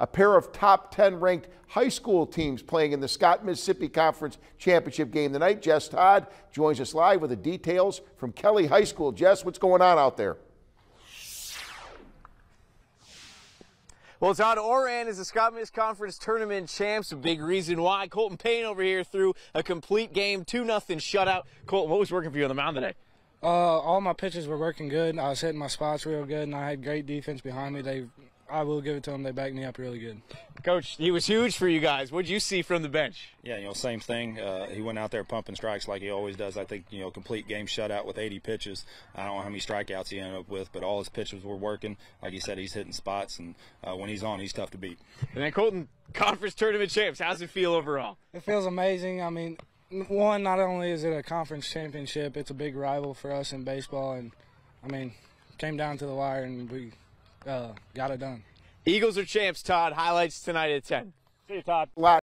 A pair of top 10 ranked high school teams playing in the Scott Mississippi Conference Championship game tonight. Jess Todd joins us live with the details from Kelly High School. Jess, what's going on out there? Well, Todd Oran is the Scott Miss Conference Tournament champs. A big reason why. Colton Payne over here threw a complete game, 2 nothing shutout. Colton, what was working for you on the mound today? Uh, all my pitches were working good. I was hitting my spots real good, and I had great defense behind me. They, I will give it to them. They backed me up really good. Coach, he was huge for you guys. What'd you see from the bench? Yeah, you know, same thing. Uh, he went out there pumping strikes like he always does. I think, you know, complete game shutout with 80 pitches. I don't know how many strikeouts he ended up with, but all his pitches were working. Like he said, he's hitting spots, and uh, when he's on, he's tough to beat. And then Colton, conference tournament champs. How's it feel overall? It feels amazing. I mean, one, not only is it a conference championship, it's a big rival for us in baseball, and I mean, came down to the wire and we uh, got it done. Eagles are champs, Todd. Highlights tonight at 10. See you, Todd.